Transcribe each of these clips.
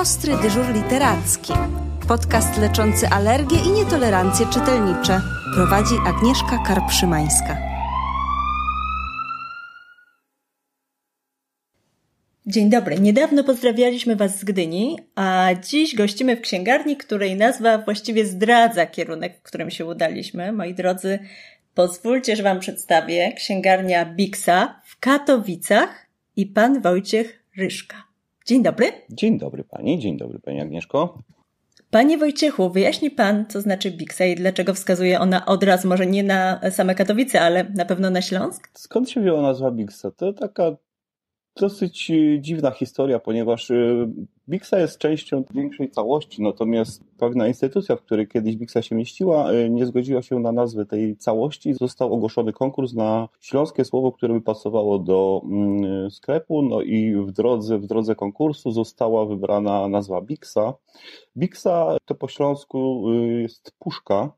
Ostry dyżur literacki. Podcast leczący alergie i nietolerancje czytelnicze. Prowadzi Agnieszka Karpszymańska. Dzień dobry. Niedawno pozdrawialiśmy Was z Gdyni, a dziś gościmy w księgarni, której nazwa właściwie zdradza kierunek, w którym się udaliśmy. Moi drodzy, pozwólcie, że Wam przedstawię księgarnia Bixa w Katowicach i pan Wojciech Ryszka. Dzień dobry. Dzień dobry Pani, dzień dobry Pani Agnieszko. Panie Wojciechu, wyjaśni Pan, co znaczy Bixa i dlaczego wskazuje ona od razu, może nie na same Katowice, ale na pewno na Śląsk? Skąd się wzięła nazwa Bixa? To taka dosyć e, dziwna historia, ponieważ e, Bixa jest częścią większej całości, natomiast pewna instytucja, w której kiedyś Bixa się mieściła, e, nie zgodziła się na nazwę tej całości. Został ogłoszony konkurs na śląskie słowo, które by pasowało do mm, sklepu, no i w drodze, w drodze konkursu została wybrana nazwa Bixa. Bixa to po śląsku jest puszka,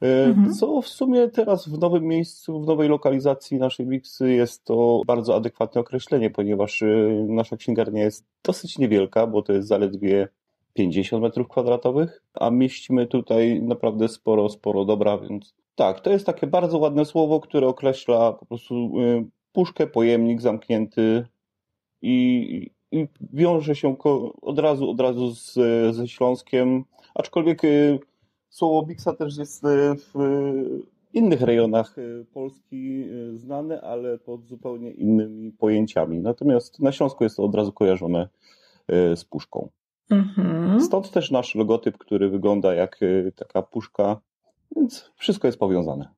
mhm. Co w sumie teraz w nowym miejscu, w nowej lokalizacji naszej Mixy jest to bardzo adekwatne określenie, ponieważ e, nasza księgarnia jest dosyć niewielka, bo to jest zaledwie 50 metrów kwadratowych, a mieścimy tutaj naprawdę sporo, sporo dobra, więc tak, to jest takie bardzo ładne słowo, które określa po prostu e, puszkę, pojemnik zamknięty i, i wiąże się od razu, od razu z, ze Śląskiem, aczkolwiek Słowo Bixa też jest e, w innych rejonach e, Polski e, znane, ale pod zupełnie innymi pojęciami. Natomiast na Śląsku jest to od razu kojarzone z puszką. Mhm. Stąd też nasz logotyp, który wygląda jak taka puszka, więc wszystko jest powiązane.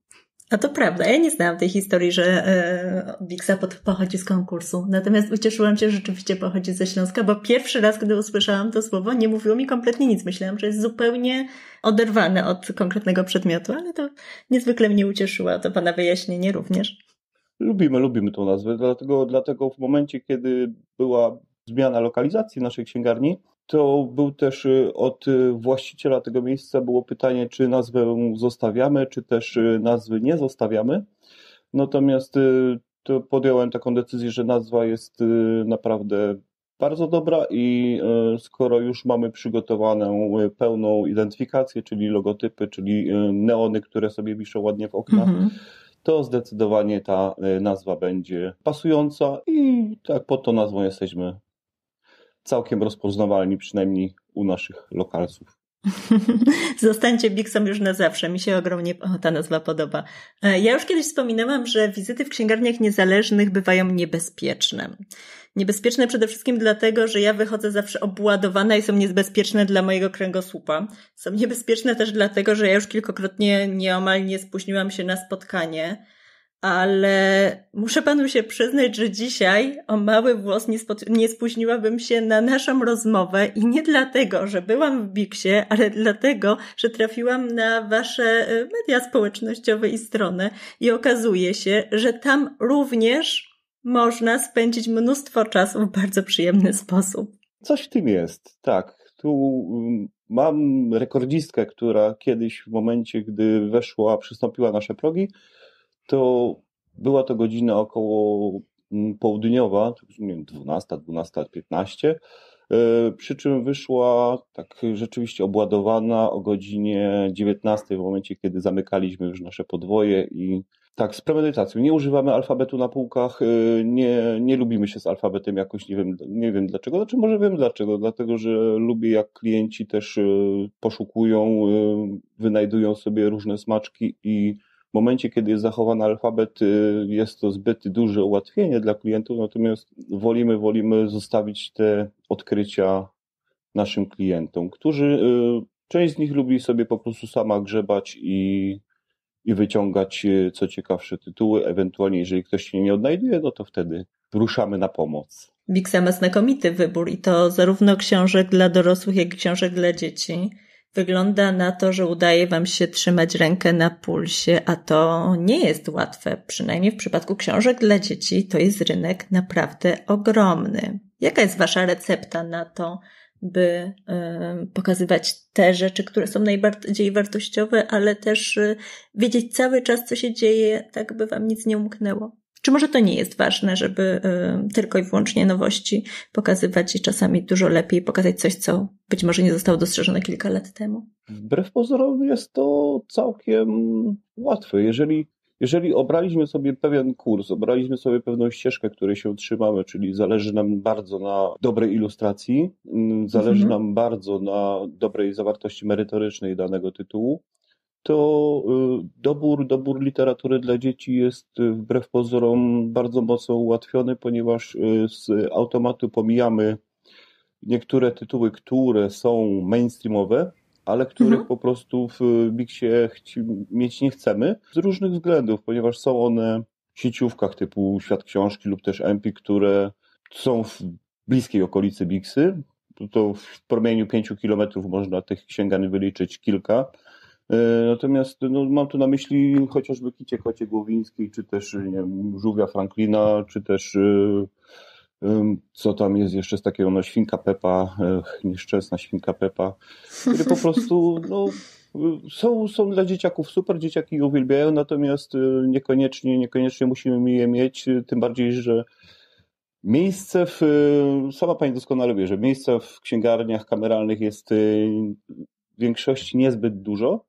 A to prawda, ja nie znałam tej historii, że e, Bixa pochodzi z konkursu. Natomiast ucieszyłam się, że rzeczywiście pochodzi ze Śląska, bo pierwszy raz, gdy usłyszałam to słowo, nie mówiło mi kompletnie nic. Myślałam, że jest zupełnie oderwane od konkretnego przedmiotu, ale to niezwykle mnie ucieszyło. To Pana wyjaśnienie również. Lubimy, lubimy tą nazwę, dlatego, dlatego w momencie, kiedy była zmiana lokalizacji naszej księgarni, to był też y, od y, właściciela tego miejsca było pytanie, czy nazwę zostawiamy, czy też y, nazwy nie zostawiamy. Natomiast to podjąłem taką decyzję, że nazwa jest naprawdę bardzo dobra i skoro już mamy przygotowaną pełną identyfikację, czyli logotypy, czyli neony, które sobie wiszą ładnie w oknach, mhm. to zdecydowanie ta nazwa będzie pasująca i tak pod tą nazwą jesteśmy całkiem rozpoznawalni, przynajmniej u naszych lokalców. Zostańcie Bixom już na zawsze. Mi się ogromnie ta nazwa podoba. E, ja już kiedyś wspominałam, że wizyty w księgarniach niezależnych bywają niebezpieczne. Niebezpieczne przede wszystkim dlatego, że ja wychodzę zawsze obładowana i są niebezpieczne dla mojego kręgosłupa. Są niebezpieczne też dlatego, że ja już kilkakrotnie nieomal nie spóźniłam się na spotkanie ale muszę panu się przyznać, że dzisiaj o mały włos nie, nie spóźniłabym się na naszą rozmowę i nie dlatego, że byłam w Biksie, ale dlatego, że trafiłam na wasze e, media społecznościowe i stronę i okazuje się, że tam również można spędzić mnóstwo czasu w bardzo przyjemny sposób. Coś w tym jest, tak. Tu mm, mam rekordzistkę, która kiedyś w momencie, gdy weszła, przystąpiła nasze progi, to była to godzina około mm, południowa, nie wiem, 12, 12, 15, przy czym wyszła tak rzeczywiście obładowana o godzinie 19 w momencie, kiedy zamykaliśmy już nasze podwoje i tak, z premedytacją. Nie używamy alfabetu na półkach, e, nie, nie lubimy się z alfabetem jakoś, nie wiem, nie wiem dlaczego. Znaczy może wiem dlaczego, dlatego że lubię jak klienci też e, poszukują, e, wynajdują sobie różne smaczki i w momencie, kiedy jest zachowany alfabet, y, jest to zbyt duże ułatwienie dla klientów, natomiast wolimy, wolimy zostawić te odkrycia naszym klientom, którzy, y, część z nich lubi sobie po prostu sama grzebać i, i wyciągać y, co ciekawsze tytuły. Ewentualnie, jeżeli ktoś się nie odnajduje, no to wtedy ruszamy na pomoc. Bixa ma znakomity wybór i to zarówno książek dla dorosłych, jak i książek dla dzieci. Wygląda na to, że udaje Wam się trzymać rękę na pulsie, a to nie jest łatwe. Przynajmniej w przypadku książek dla dzieci to jest rynek naprawdę ogromny. Jaka jest Wasza recepta na to, by y, pokazywać te rzeczy, które są najbardziej wartościowe, ale też y, wiedzieć cały czas, co się dzieje, tak by Wam nic nie umknęło? Czy może to nie jest ważne, żeby y, tylko i wyłącznie nowości pokazywać i czasami dużo lepiej pokazać coś, co być może nie zostało dostrzeżone kilka lat temu? Wbrew pozorom jest to całkiem łatwe. Jeżeli jeżeli obraliśmy sobie pewien kurs, obraliśmy sobie pewną ścieżkę, której się trzymamy, czyli zależy nam bardzo na dobrej ilustracji, mm, zależy mhm. nam bardzo na dobrej zawartości merytorycznej danego tytułu, to y, dobór, dobór literatury dla dzieci jest y, wbrew pozorom bardzo mocno ułatwiony, ponieważ y, z automatu pomijamy niektóre tytuły, które są mainstreamowe, ale których mhm. po prostu w Bixie mieć nie chcemy z różnych względów, ponieważ są one w sieciówkach typu Świat Książki lub też Empik, które są w bliskiej okolicy Bixy. To w promieniu pięciu kilometrów można tych księgarni wyliczyć kilka. E, natomiast no, mam tu na myśli chociażby Kicie Kocie Głowińskiej, czy też nie wiem, Żółwia Franklina, czy też e, co tam jest jeszcze z takiego, no świnka Pepa, nieszczęsna świnka Pepa, które po prostu, no, są, są dla dzieciaków super, dzieciaki je uwielbiają, natomiast y, niekoniecznie, niekoniecznie musimy je mieć, tym bardziej, że miejsce w, sama Pani doskonale wie, że miejsce w księgarniach kameralnych jest w większości niezbyt dużo,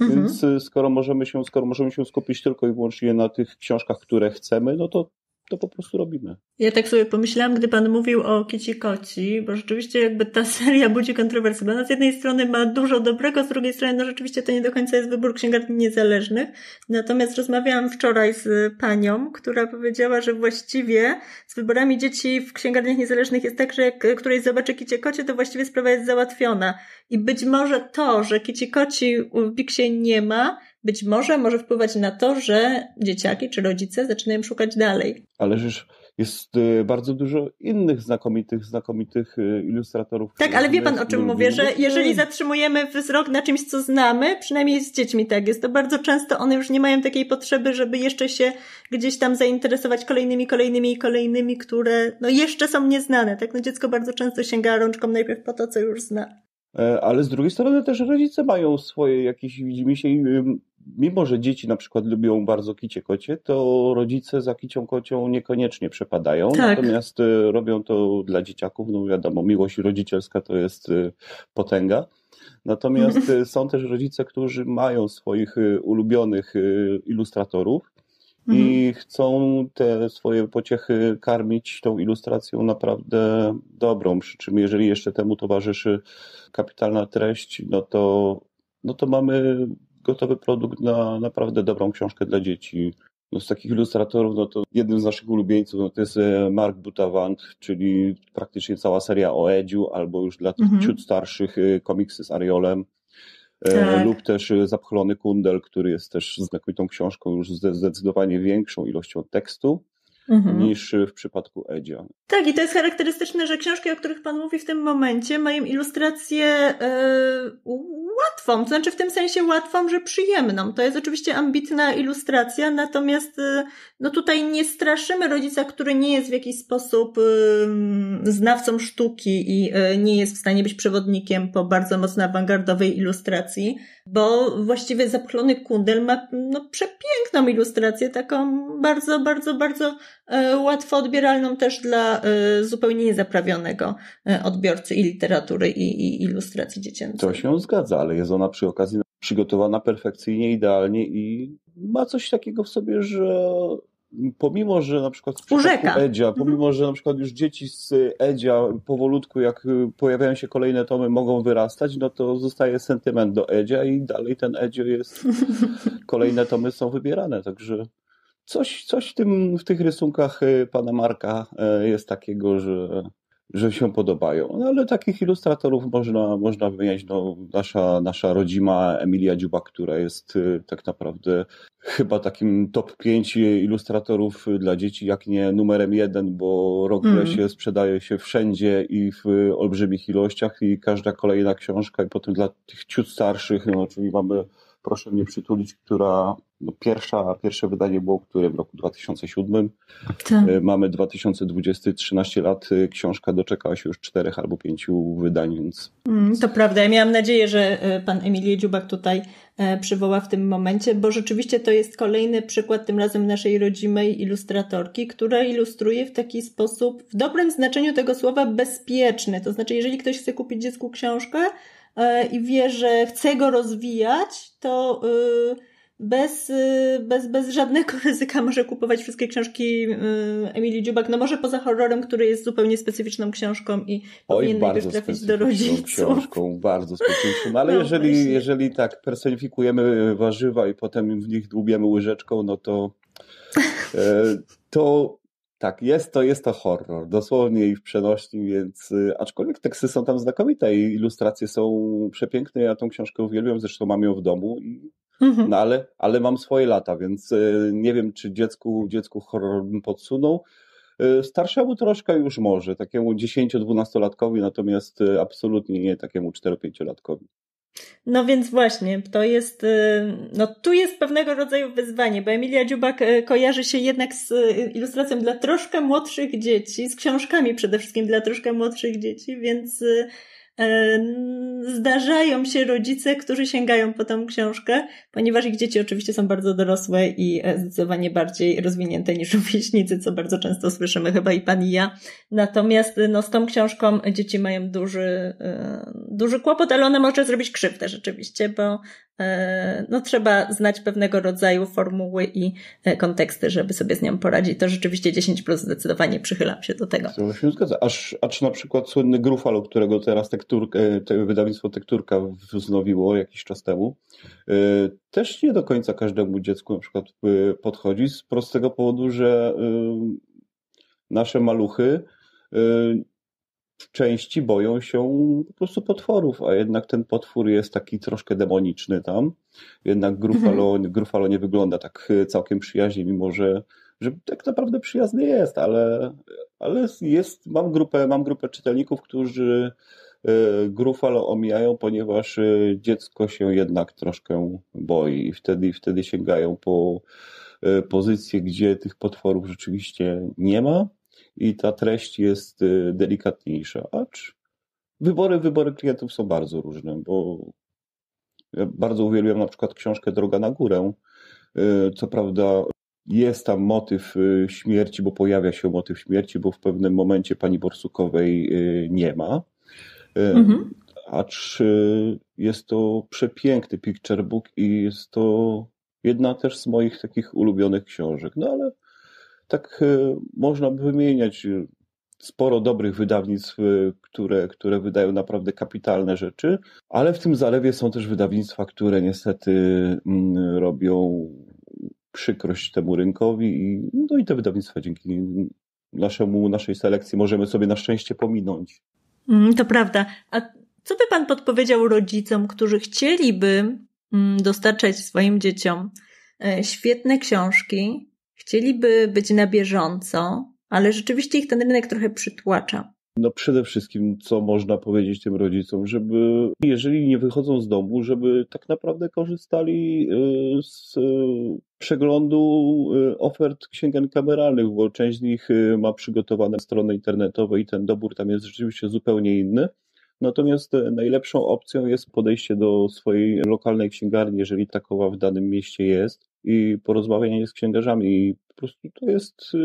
mhm. więc y, skoro możemy się, skoro możemy się skupić tylko i wyłącznie na tych książkach, które chcemy, no to to po prostu robimy. Ja tak sobie pomyślałam, gdy pan mówił o Kici Koci, bo rzeczywiście jakby ta seria budzi kontrowersje, bo ona z jednej strony ma dużo dobrego, z drugiej strony no rzeczywiście to nie do końca jest wybór księgarni niezależnych. Natomiast rozmawiałam wczoraj z panią, która powiedziała, że właściwie z wyborami dzieci w księgarniach niezależnych jest tak, że jak której zobaczy Kicie Kocie, to właściwie sprawa jest załatwiona. I być może to, że Kici Koci w Biksie nie ma, być może może wpływać na to, że dzieciaki czy rodzice zaczynają szukać dalej. Ale już jest y, bardzo dużo innych znakomitych, znakomitych y, ilustratorów. Tak, ale wie pan o czym mówię, że jeżeli zatrzymujemy wzrok na czymś, co znamy, przynajmniej z dziećmi tak jest, to bardzo często one już nie mają takiej potrzeby, żeby jeszcze się gdzieś tam zainteresować kolejnymi, kolejnymi i kolejnymi, które no jeszcze są nieznane. Tak, no dziecko bardzo często sięga rączką najpierw po to, co już zna. E, ale z drugiej strony też rodzice mają swoje jakieś widzimisię i mimo, że dzieci na przykład lubią bardzo kicie kocie, to rodzice za kicią kocią niekoniecznie przepadają, tak. natomiast e, robią to dla dzieciaków, no wiadomo, miłość rodzicielska to jest e, potęga. Natomiast są też rodzice, którzy mają swoich ulubionych ilustratorów i mhm. chcą te swoje pociechy karmić tą ilustracją naprawdę dobrą. Przy czym, jeżeli jeszcze temu towarzyszy kapitalna treść, no to, no to mamy gotowy produkt na naprawdę dobrą książkę dla dzieci. No z takich ilustratorów, no to jednym z naszych ulubieńców no to jest e, Mark Butavant, czyli praktycznie cała seria o Edziu, albo już dla tych mhm. ciut starszych e, komiksy z Ariolem. E, tak. lub też Zapchlony Kundel, który jest też znakomitą książką już zdecydowanie większą ilością tekstu mhm. niż w przypadku Edzia. Tak, i to jest charakterystyczne, że książki, o których Pan mówi w tym momencie, mają ilustrację yy, łatwą, to znaczy w tym sensie łatwą, że przyjemną. To jest oczywiście ambitna ilustracja, natomiast yy, no tutaj nie straszymy rodzica, który nie jest w jakiś sposób yy, znawcą sztuki i nie jest w stanie być przewodnikiem po bardzo mocno awangardowej ilustracji, bo właściwie Zapchlony Kundel ma no, przepiękną ilustrację, taką bardzo, bardzo, bardzo E, łatwo odbieralną też dla e, zupełnie niezaprawionego e, odbiorcy i literatury i, i ilustracji dziecięcej. To się zgadza, ale jest ona przy okazji przygotowana perfekcyjnie, idealnie i ma coś takiego w sobie, że pomimo, że na przykład w przypadku Edzia, mhm. pomimo, że na przykład już dzieci z Edzia powolutku, jak pojawiają się kolejne tomy, mogą wyrastać, no to zostaje sentyment do Edzia i dalej ten Edzio jest, kolejne tomy są wybierane, także coś, coś w, tym, w tych rysunkach y, pana Marka y, jest takiego, że, że się podobają. No, ale takich ilustratorów można, można wymieniać. No, nasza, nasza rodzima Emilia Dziuba, która jest y, tak naprawdę chyba takim top 5 ilustratorów dla dzieci, jak nie numerem jeden, bo rok mm. się sprzedaje się wszędzie i w olbrzymich ilościach i każda kolejna książka i potem dla tych ciut starszych, no, czyli mamy Proszę mnie przytulić, która no pierwsza, pierwsze wydanie było które w roku 2007. Tak. E, mamy 2020, 13 lat. E, książka doczekała się już czterech albo pięciu wydań, więc. Mm, to prawda. Ja miałam nadzieję, że e, pan Emilie Dziubak tutaj przywoła w tym momencie, bo rzeczywiście to jest kolejny przykład, tym razem naszej rodzimej ilustratorki, która ilustruje w taki sposób, w dobrym znaczeniu tego słowa, bezpieczny. To znaczy, jeżeli ktoś chce kupić dziecku książkę i wie, że chce go rozwijać, to. Yy, bez, y, bez, bez żadnego ryzyka może kupować wszystkie książki y, Emilii Dziubak, no może poza horrorem, który jest zupełnie specyficzną książką i Oj, najpierw trafić do rodziców. książką, bardzo specyficzną, ale no, jeżeli, jeżeli tak personifikujemy warzywa i potem w nich dłubiemy łyżeczką, no to e, to tak, jest to, jest to horror, dosłownie i w przenośni, więc y, aczkolwiek teksty są tam znakomite i ilustracje są przepiękne, ja tą książkę uwielbiam, zresztą mam ją w domu i Mhm. No ale, ale mam swoje lata, więc e, nie wiem, czy dziecku, dziecku horror bym podsunął. E, starszemu troszkę już może, takiemu 10-12-latkowi, natomiast absolutnie nie takiemu 4-5-latkowi. No więc właśnie, to jest, no tu jest pewnego rodzaju wyzwanie, bo Emilia Dziubak kojarzy się jednak z ilustracją dla troszkę młodszych dzieci, z książkami przede wszystkim dla troszkę młodszych dzieci, więc zdarzają się rodzice, którzy sięgają po tą książkę, ponieważ ich dzieci oczywiście są bardzo dorosłe i e, zdecydowanie bardziej rozwinięte niż rówieśnicy, co bardzo często słyszymy, chyba i pan i ja. Natomiast no, z tą książką dzieci mają duży, e, duży kłopot, ale ona może zrobić krzywdę rzeczywiście, bo E, no trzeba znać pewnego rodzaju formuły i konteksty, żeby sobie z nią poradzić. To rzeczywiście 10 plus zdecydowanie przychylam się do tego. To się zgadza. Aż, aż na przykład słynny Grufalo, którego teraz tekturka, e, wydawnictwo Tekturka wznowiło jakiś czas temu, też nie do końca każdemu dziecku na przykład podchodzi z prostego powodu, że nasze maluchy w części boją się po prostu potworów, a jednak ten potwór jest taki troszkę demoniczny tam. Jednak Grufalo, mhm. Grufalo nie wygląda tak całkiem przyjaźnie, mimo że, że tak naprawdę przyjazny jest, ale, ale jest, mam grupę, mam grupę czytelników, którzy e, Grufalo omijają, ponieważ e, dziecko się jednak troszkę boi i wtedy, wtedy sięgają po e, pozycje, gdzie tych potworów rzeczywiście nie ma i ta treść jest delikatniejsza. Acz wybory, wybory klientów są bardzo różne, bo ja bardzo uwielbiam na przykład książkę Droga na górę. Co prawda jest tam motyw śmierci, bo pojawia się motyw śmierci, bo w pewnym momencie pani Borsukowej nie ma. Mhm. Acz jest to przepiękny picture book i jest to jedna też z moich takich ulubionych książek. No ale tak e, można by wymieniać e, sporo dobrych wydawnictw, e, które, które wydają naprawdę kapitalne rzeczy, ale w tym zalewie są też wydawnictwa, które niestety mm, robią przykrość temu rynkowi i, no i te wydawnictwa dzięki naszemu, naszej selekcji możemy sobie na szczęście pominąć. Mm, to prawda. A co by pan podpowiedział rodzicom, którzy chcieliby mm, dostarczać swoim dzieciom świetne książki, chcieliby być na bieżąco, ale rzeczywiście ich ten rynek trochę przytłacza. No przede wszystkim, co można powiedzieć tym rodzicom, żeby jeżeli nie wychodzą z domu, żeby tak naprawdę korzystali y, z y, przeglądu y, ofert księgen kameralnych, bo część z nich ma przygotowane strony internetowe i ten dobór tam jest rzeczywiście zupełnie inny. Natomiast najlepszą opcją jest podejście do swojej lokalnej księgarni, jeżeli takowa w danym mieście jest, i porozmawianie z księgarzami. I po prostu to jest y,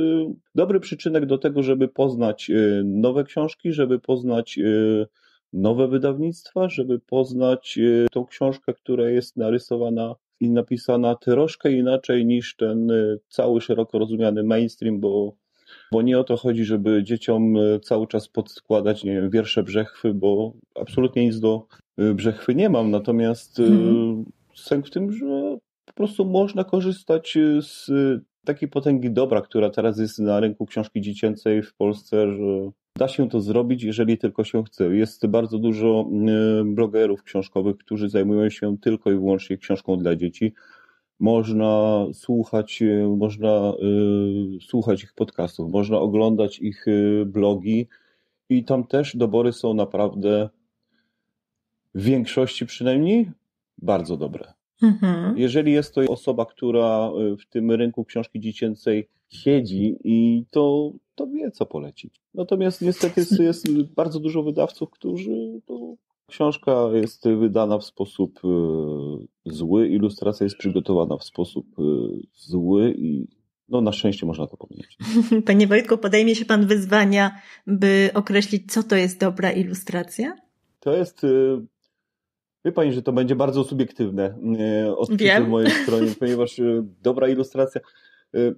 dobry przyczynek do tego, żeby poznać y, nowe książki, żeby poznać y, nowe wydawnictwa, żeby poznać tą książkę, która jest narysowana i napisana troszkę inaczej niż ten cały szeroko rozumiany mainstream, bo, bo nie o to chodzi, żeby dzieciom cały czas podskładać, nie wiem, wiersze Brzechwy, bo absolutnie nic do Brzechwy nie mam, natomiast mm. sęk w tym, że prostu można korzystać y, z y, takiej potęgi dobra, która teraz jest na rynku książki dziecięcej w Polsce, że da się to zrobić, jeżeli tylko się chce. Jest bardzo dużo y, blogerów książkowych, którzy zajmują się tylko i wyłącznie książką dla dzieci. Można słuchać, można słuchać ich podcastów, można oglądać ich blogi i tam też dobory są naprawdę w większości przynajmniej bardzo dobre. Mhm. Jeżeli jest to osoba, która w tym rynku książki dziecięcej siedzi i to, to wie, co polecić. Natomiast niestety jest, jest bardzo dużo wydawców, którzy to książka jest wydana w sposób zły, ilustracja jest przygotowana w sposób zły i no na szczęście można to powiedzieć. Panie Wojtku, podejmie się Pan wyzwania, by określić, co to jest dobra ilustracja? To jest... Wie Pani, że to będzie bardzo subiektywne y, odczucie w mojej stronie, ponieważ y, dobra ilustracja...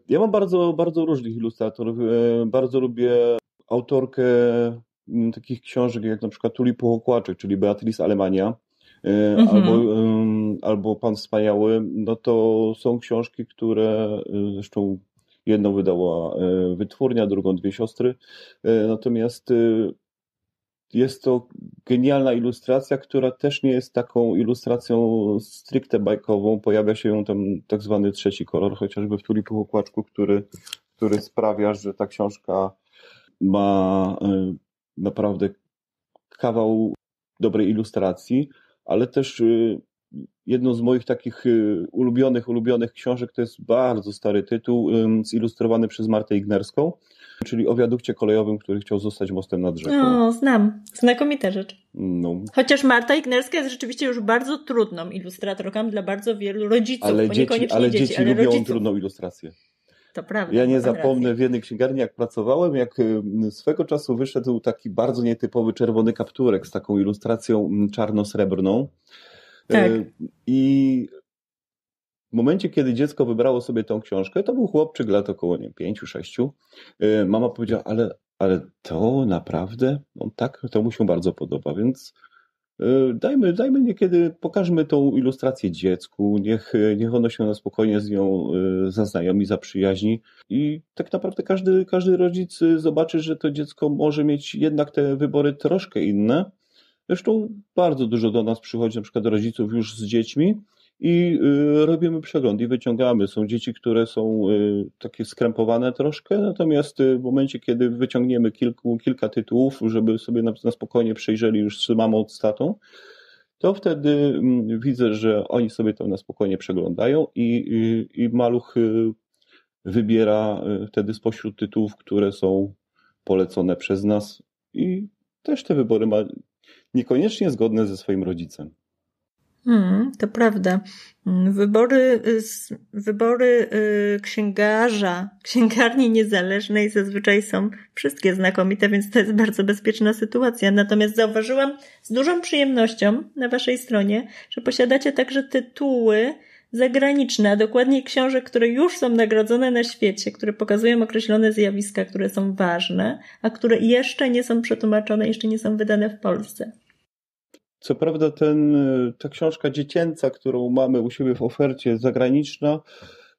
Ja mam bardzo, bardzo różnych ilustratorów. Bardzo lubię autorkę takich książek jak na przykład Tuli Puchokłaczek, czyli Beatrice Alemania, mhm. albo, albo Pan Wspaniały. No to są książki, które zresztą jedną wydała wytwórnia, drugą dwie siostry. Natomiast jest to genialna ilustracja, która też nie jest taką ilustracją stricte bajkową. Pojawia się tam tak zwany trzeci kolor, chociażby w Tulipu Okłaczku, który, który sprawia, że ta książka ma e, naprawdę kawał dobrej ilustracji, ale też e, jedną z moich takich e, ulubionych, ulubionych książek to jest bardzo stary tytuł, zilustrowany przez Martę Ignerską czyli o wiadukcie kolejowym, który chciał zostać mostem nad rzeką. O, znam. Znakomita rzecz. No. Chociaż Marta Ignerska jest rzeczywiście już bardzo trudną ilustratorką dla bardzo wielu rodziców, ale dzieci, ale dzieci, dzieci ale lubią rodziców. trudną ilustrację. To prawda. Ja nie zapomnę rację. w jednej księgarni, jak pracowałem, jak swego czasu wyszedł taki bardzo nietypowy czerwony kapturek z taką ilustracją czarno-srebrną. Tak. E, I w momencie, kiedy dziecko wybrało sobie tą książkę, to był chłopczyk lat około nie, pięciu, sześciu. Y, mama powiedziała, ale, ale to naprawdę? Tak, to mu się bardzo podoba, więc y, dajmy, dajmy niekiedy, pokażmy tą ilustrację dziecku, niech, niech ono się na spokojnie z nią y, zaznajomi, zaprzyjaźni i tak naprawdę każdy, każdy rodzic zobaczy, że to dziecko może mieć jednak te wybory troszkę inne. Zresztą bardzo dużo do nas przychodzi na przykład rodziców już z dziećmi, i y, robimy przegląd i wyciągamy. Są dzieci, które są y, takie skrępowane troszkę, natomiast y, w momencie, kiedy wyciągniemy kilku, kilka tytułów, żeby sobie na, na spokojnie przejrzeli już z mamą, z tatą, to wtedy mm, widzę, że oni sobie to na spokojnie przeglądają i, i, i maluch wybiera wtedy spośród tytułów, które są polecone przez nas i też te wybory ma niekoniecznie zgodne ze swoim rodzicem. Hmm, to prawda. Hmm, wybory, y, wybory y, księgarza, księgarni niezależnej zazwyczaj są wszystkie znakomite, więc to jest bardzo bezpieczna sytuacja. Natomiast zauważyłam z dużą przyjemnością na waszej stronie, że posiadacie także tytuły zagraniczne, a dokładniej książek, które już są nagrodzone na świecie, które pokazują określone zjawiska, które są ważne, a które jeszcze nie są przetłumaczone, jeszcze nie są wydane w Polsce. Co prawda ten, ta książka dziecięca, którą mamy u siebie w ofercie zagraniczna,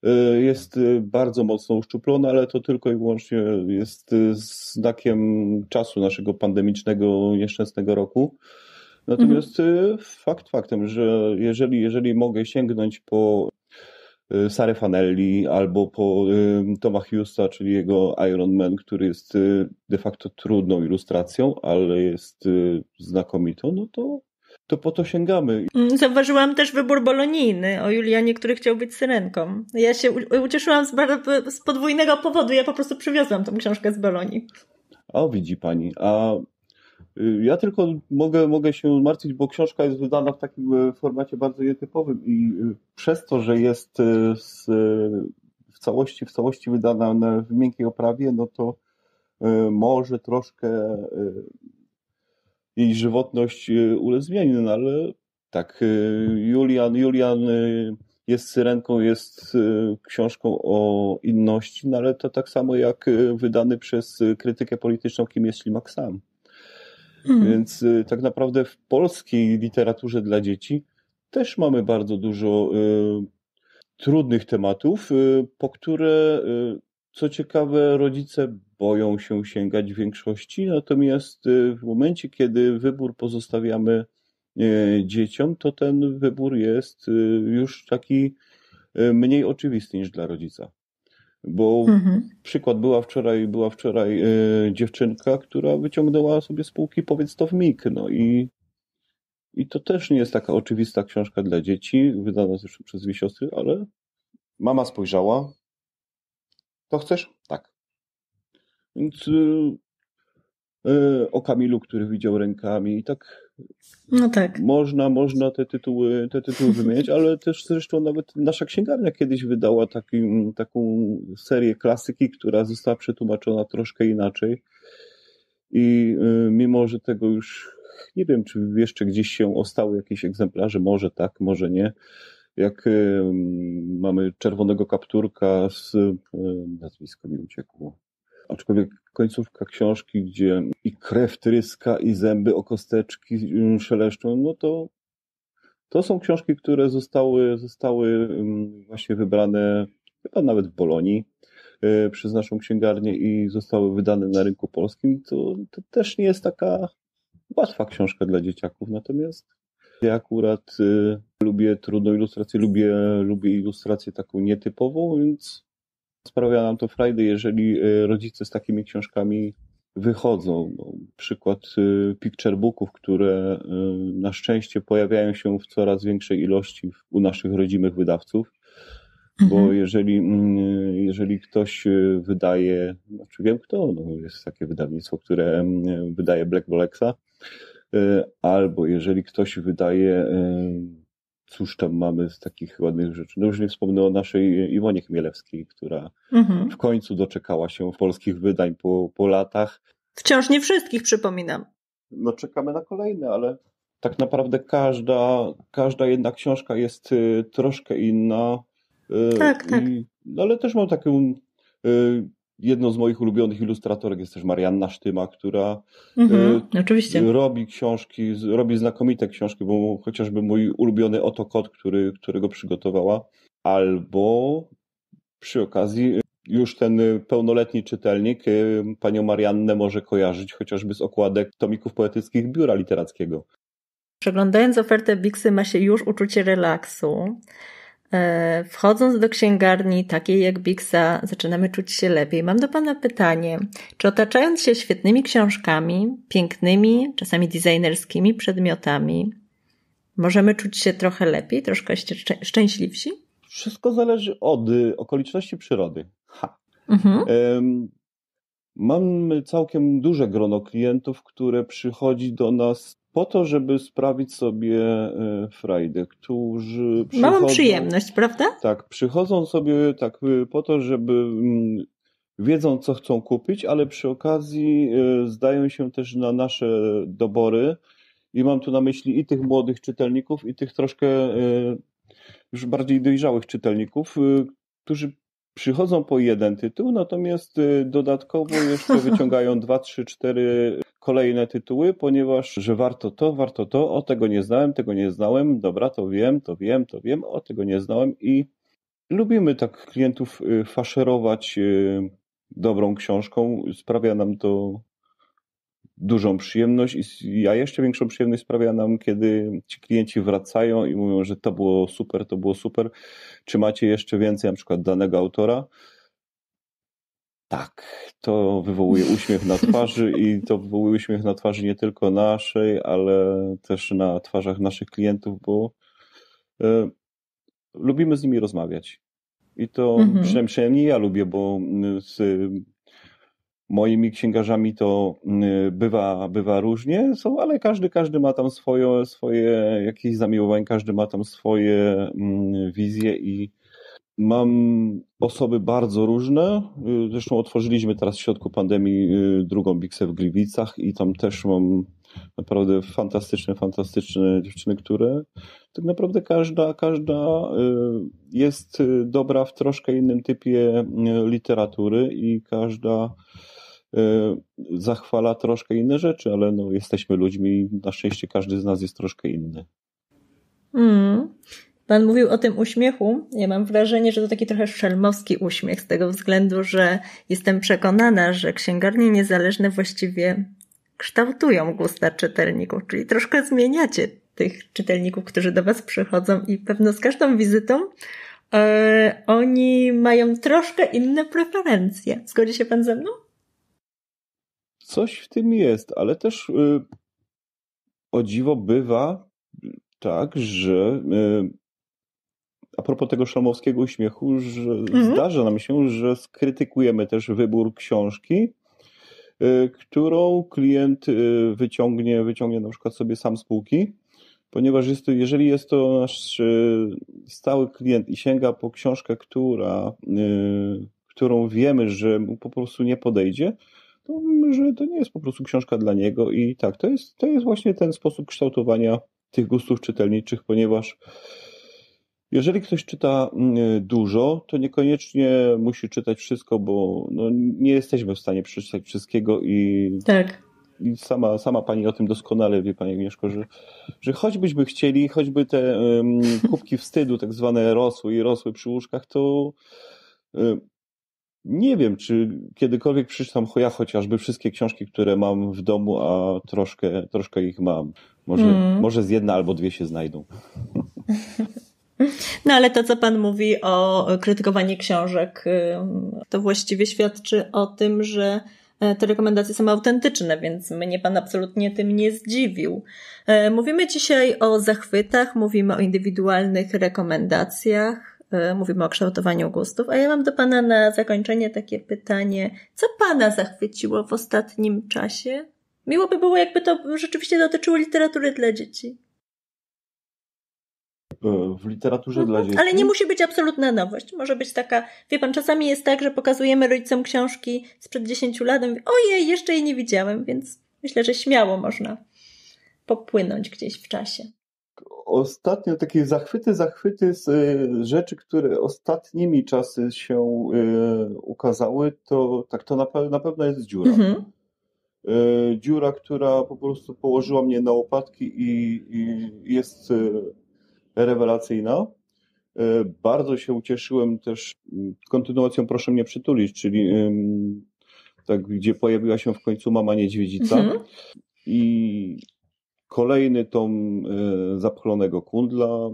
y, jest bardzo mocno uszczuplona, ale to tylko i wyłącznie jest znakiem czasu naszego pandemicznego, nieszczęsnego roku. Natomiast mhm. fakt faktem, że jeżeli, jeżeli mogę sięgnąć po y, Sarę Fanelli albo po y, Toma Hughesa, czyli jego Iron Man, który jest de facto trudną ilustracją, ale jest znakomitą, no to to po to sięgamy. Mm, zauważyłam też wybór bolonijny o Julianie, który chciał być syrenką. Ja się ucieszyłam z, bardzo, z podwójnego powodu. Ja po prostu przywiozłam tą książkę z Bolonii. O, widzi pani. A y, ja tylko mogę, mogę się martwić, bo książka jest wydana w takim y, formacie bardzo nietypowym i y, przez to, że jest z, w całości, w całości wydana w miękkiej oprawie, no to może troszkę jej żywotność e, ulec zmianie, no ale tak, e, Julian, Julian e, jest syrenką, jest książką o inności, no ale to tak samo jak wydany przez krytykę polityczną, kim jest Ślimak sam. Hmm. Więc tak naprawdę w polskiej literaturze dla dzieci też mamy bardzo dużo y, trudnych tematów, y, po które y, co ciekawe, rodzice boją się sięgać w większości, natomiast y, w momencie, kiedy wybór pozostawiamy y, dzieciom, to ten wybór jest y, już taki mniej oczywisty niż dla rodzica. Bo mhm. przykład była wczoraj, była wczoraj dziewczynka, która wyciągnęła sobie z półki powiedz to w mig, no i I to też nie jest taka oczywista książka dla dzieci, wydana zresztą przez dwie siostry, ale mama spojrzała. To chcesz? Tak. Więc y, y, o Kamilu, który widział rękami i tak no tak. Można, można te tytuły, te tytuły wymieniać, ale też zresztą nawet nasza księgarnia kiedyś wydała taki, taką serię klasyki, która została przetłumaczona troszkę inaczej. I y, mimo, że tego już nie wiem, czy jeszcze gdzieś się ostały jakieś egzemplarze, może tak, może nie. Jak mamy czerwonego kapturka z nazwisko mi uciekło. Aczkolwiek końcówka książki, gdzie i krew tryska, i zęby o kosteczki szeleszczą, no to to są książki, które zostały, zostały właśnie wybrane chyba nawet w Bolonii e, przez naszą księgarnię i zostały wydane na rynku polskim. To, to też nie jest taka łatwa książka dla dzieciaków, natomiast ja akurat y, lubię trudną ilustrację, lubię, lubię ilustrację taką nietypową, więc Sprawia nam to frajdy, jeżeli e, rodzice z takimi książkami wychodzą. No, przykład e, picture booków, które e, na szczęście pojawiają się w coraz większej ilości u naszych rodzimych wydawców. Bo mhm. jeżeli, mm, jeżeli ktoś wydaje, znaczy wiem kto, no jest takie wydawnictwo, które mm, wydaje Black Bolexa, albo jeżeli ktoś wydaje cóż tam mamy z takich ładnych rzeczy. No już nie wspomnę o naszej Iwonie Chmielewskiej, która mhm. w końcu doczekała się polskich wydań po, po latach. Wciąż nie wszystkich, przypominam. No czekamy na kolejne, ale tak naprawdę każda, każda jedna książka jest y, troszkę inna. Y, tak, tak. no ale też mam taką y, jedną z moich ulubionych ilustratorek jest też Marianna Sztyma, która mhm, y, oczywiście. robi książki, robi znakomite książki, bo chociażby mój ulubiony Oto Kot, który, którego przygotowała, albo przy okazji już ten pełnoletni czytelnik y, panią Mariannę może kojarzyć chociażby z okładek tomików poetyckich Biura Literackiego. Przeglądając ofertę Bixy ma się już uczucie relaksu. E, wchodząc do księgarni takiej jak Bixa, zaczynamy czuć się lepiej. Mam do Pana pytanie, czy otaczając się świetnymi książkami, pięknymi, czasami designerskimi przedmiotami, możemy czuć się trochę lepiej, troszkę szczęśliwsi? Wszystko zależy od y, okoliczności przyrody. Ha. Mhm. Mam całkiem duże grono klientów, które przychodzi do nas po to, żeby sprawić sobie e, frajdę, którzy przychodzą... Małą przyjemność, prawda? Tak, przychodzą sobie tak e, po to, żeby mm, wiedzą, co chcą kupić, ale przy okazji e, zdają się też na nasze dobory i mam tu na myśli i tych młodych czytelników, i tych troszkę już bardziej dojrzałych czytelników, którzy przychodzą po jeden tytuł, natomiast dodatkowo jeszcze wyciągają dwa, trzy, cztery kolejne tytuły, ponieważ, że warto to, warto to, o tego nie znałem, tego nie znałem, dobra, to wiem, to wiem, to wiem, o tego nie znałem i lubimy tak klientów y, faszerować y, dobrą książką, sprawia nam to dużą przyjemność i a jeszcze większą przyjemność sprawia nam, kiedy ci klienci wracają i mówią, że to było super, to było super, czy macie jeszcze więcej na przykład danego autora, tak, to wywołuje uśmiech na twarzy i to wywołuje uśmiech na twarzy nie tylko naszej, ale też na twarzach naszych klientów, bo y, lubimy z nimi rozmawiać. I to mhm. przynajmniej, przynajmniej ja lubię, bo z moimi księgarzami to bywa, bywa różnie, są, ale każdy, każdy ma tam swoje, swoje jakieś zamiłowanie, każdy ma tam swoje wizje i Mam osoby bardzo różne. Zresztą otworzyliśmy teraz w środku pandemii y, drugą Biksę w Gliwicach i tam też mam naprawdę fantastyczne, fantastyczne dziewczyny, które tak naprawdę każda, każda y, jest y, dobra w troszkę innym typie literatury i każda zachwala troszkę inne rzeczy, ale no, jesteśmy ludźmi i na szczęście każdy z nas jest troszkę inny. Mm. Pan mówił o tym uśmiechu. Ja mam wrażenie, że to taki trochę szelmowski uśmiech, z tego względu, że jestem przekonana, że księgarnie niezależne właściwie kształtują gusta czytelników, czyli troszkę zmieniacie tych czytelników, którzy do Was przychodzą i pewno z każdą wizytą e, oni mają troszkę inne preferencje. Zgodzi się Pan ze mną? Coś w tym jest, ale też y, o dziwo bywa tak, że a propos tego szalmowskiego uśmiechu, że mhm. zdarza nam się, że skrytykujemy też wybór książki, którą klient wyciągnie, wyciągnie na przykład sobie sam z półki ponieważ jest to, jeżeli jest to nasz e, stały klient i sięga po książkę, która, którą wiemy, że mu po prostu nie podejdzie, to mówimy, że to nie jest po prostu książka dla niego i tak, to jest, to jest właśnie ten sposób kształtowania tych gustów czytelniczych, ponieważ jeżeli ktoś czyta dużo, to niekoniecznie musi czytać wszystko, bo no, nie jesteśmy w stanie przeczytać wszystkiego i tak i sama, sama pani o tym doskonale wie, pani Agnieszko, że, że choćbyśmy chcieli, choćby te um, kubki wstydu tak zwane rosły i rosły przy łóżkach, to um, nie wiem, czy kiedykolwiek przeczytam ja chociażby wszystkie książki, które mam w domu, a troszkę, troszkę ich mam. Może, mm. może z jedna albo dwie się znajdą. No ale to, co Pan mówi o krytykowaniu książek, to właściwie świadczy o tym, że E, te rekomendacje są autentyczne, więc mnie Pan absolutnie tym nie zdziwił. E, mówimy dzisiaj o zachwytach, mówimy o indywidualnych rekomendacjach, e, mówimy o kształtowaniu gustów, a ja mam do Pana na zakończenie takie pytanie. Co Pana zachwyciło w ostatnim czasie? Miło by było, jakby to rzeczywiście dotyczyło literatury dla dzieci. E, w literaturze mhm. dla dzieci. Ale nie musi być absolutna nowość. Może być taka, wie pan, czasami jest tak, że pokazujemy rodzicom książki sprzed 10 lat mówię, ojej, jeszcze jej nie widziałem, więc myślę, że śmiało można popłynąć gdzieś w czasie. Ostatnio takie zachwyty, zachwyty z y, rzeczy, które ostatnimi czasy się y, ukazały, to tak to na, na pewno jest dziura. Mhm. Dziura, która po prostu położyła mnie na łopatki i, i jest rewelacyjna. E, bardzo się ucieszyłem też mm, kontynuacją Proszę mnie przytulić, czyli tak, gdzie pojawiła się w końcu Mama Niedźwiedzica. Mhm. I kolejny tom e, Zapchlonego Kundla,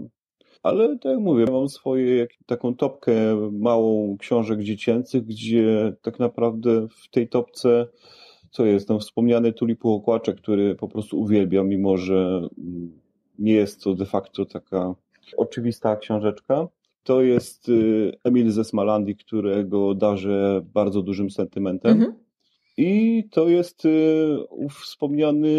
ale tak jak mówię, mam swoje taką topkę małą książek dziecięcych, gdzie tak naprawdę w tej topce co jest, ten wspomniany Tulipu Okłaczek, który po prostu uwielbiam, mimo że mm, nie jest to de facto taka oczywista książeczka. To jest y, Emil ze Smalandii, którego darzę bardzo dużym sentymentem. Mhm. I to jest y, wspomniany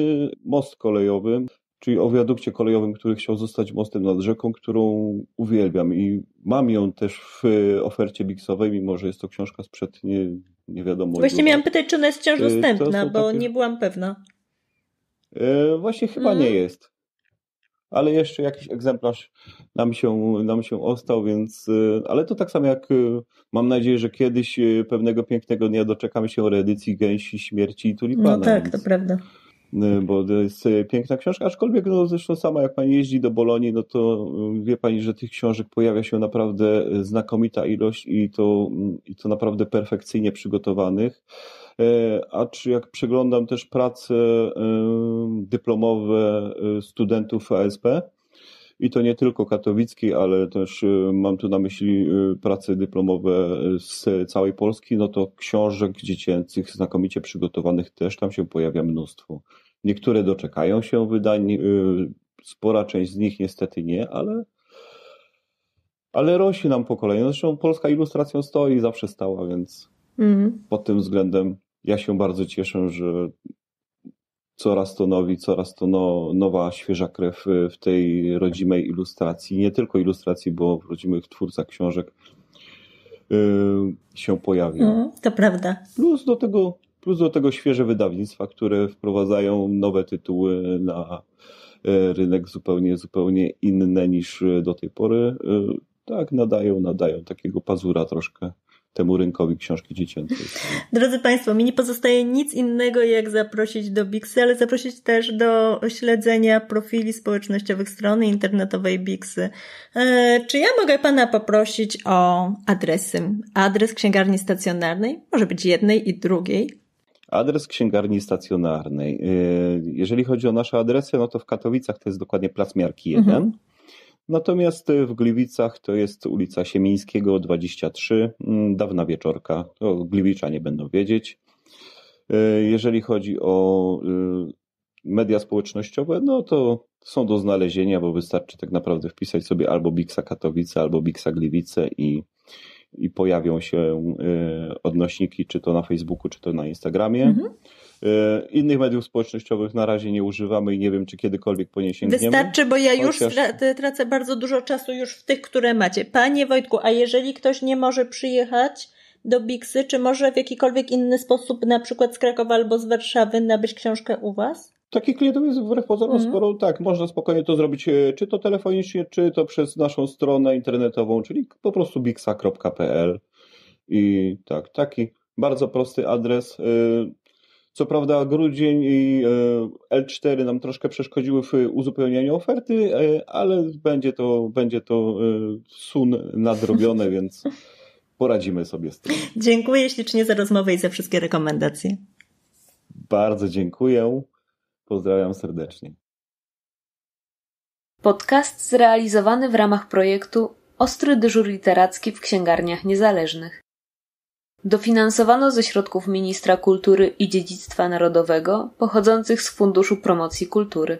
most kolejowy, czyli o wiadukcie kolejowym, który chciał zostać mostem nad rzeką, którą uwielbiam i mam ją też w ofercie Bixowej, mimo że jest to książka sprzed nie, nie wiadomo. Właśnie miałam pytać, czy ona jest wciąż y, dostępna, bo takie... nie byłam pewna. Właśnie chyba nie jest ale jeszcze jakiś egzemplarz nam się, nam się ostał, więc, y, ale to tak samo jak y, mam nadzieję, że kiedyś y, pewnego pięknego dnia doczekamy się reedycji Gęsi, Śmierci i Tulipana. No tak, więc, to prawda. Bo to jest piękna książka, aczkolwiek no zresztą sama jak pani jeździ do Bolonii, no to wie pani, że tych książek pojawia się naprawdę znakomita ilość i to, i to naprawdę perfekcyjnie przygotowanych. E, a czy jak przeglądam też prace e, dyplomowe e, studentów ASP, i to nie tylko katowickiej, ale też mam tu na myśli prace dyplomowe z całej Polski, no to książek dziecięcych znakomicie przygotowanych też tam się pojawia mnóstwo. Niektóre doczekają się wydań, spora część z nich niestety nie, ale, ale rośnie nam po kolei. Zresztą polska ilustracją stoi zawsze stała, więc mm. pod tym względem ja się bardzo cieszę, że coraz to nowi, coraz to no, nowa, świeża krew w tej rodzimej ilustracji. Nie tylko ilustracji, bo w rodzimych twórcach książek yy, się pojawia. Mm, to prawda. Plus do tego plus do tego świeże wydawnictwa, które wprowadzają nowe tytuły na yy, rynek zupełnie, zupełnie inne niż do tej pory. Yy, tak, nadają, nadają takiego pazura troszkę temu rynkowi książki dziecięcej. Drodzy Państwo, mi nie pozostaje nic innego, jak zaprosić do Bixy, ale zaprosić też do śledzenia profili społecznościowych strony internetowej Bixy. E, czy ja mogę Pana poprosić o adresy? Adres księgarni stacjonarnej, może być jednej i drugiej. Adres księgarni stacjonarnej. E, jeżeli chodzi o nasze adresy, no to w Katowicach to jest dokładnie Plac Miarki 1. Mhm. Natomiast w Gliwicach to jest ulica Siemińskiego 23, mm, dawna wieczorka, to Gliwicza nie będą wiedzieć. E, jeżeli chodzi o e, media społecznościowe, no to są do znalezienia, bo wystarczy tak naprawdę wpisać sobie albo Bixa Katowice, albo Bixa Gliwice i, i pojawią się y, odnośniki, czy to na Facebooku, czy to na Instagramie. Mhm. Y, innych mediów społecznościowych na razie nie używamy i nie wiem, czy kiedykolwiek po nie sięgniemy. Wystarczy, bo ja już Chociaż... tracę bardzo dużo czasu już w tych, które macie. Panie Wojtku, a jeżeli ktoś nie może przyjechać do Bixy, czy może w jakikolwiek inny sposób, na przykład z Krakowa albo z Warszawy, nabyć książkę u Was? Takich klientów jest wbrew pozorom mm. sporo. Tak, można spokojnie to zrobić, e, czy to telefonicznie, czy to przez naszą stronę internetową, czyli po prostu bixa.pl. I tak, taki bardzo prosty adres. E, co prawda grudzień i e, L4 nam troszkę przeszkodziły w uzupełnianiu oferty, ale będzie to, będzie to sun nadrobione, więc poradzimy sobie z tym. Dziękuję ślicznie za rozmowę i za wszystkie rekomendacje. Bardzo dziękuję. Pozdrawiam serdecznie. Podcast zrealizowany w ramach projektu Ostry dyżur literacki w księgarniach niezależnych. Dofinansowano ze środków Ministra Kultury i Dziedzictwa Narodowego pochodzących z Funduszu Promocji Kultury.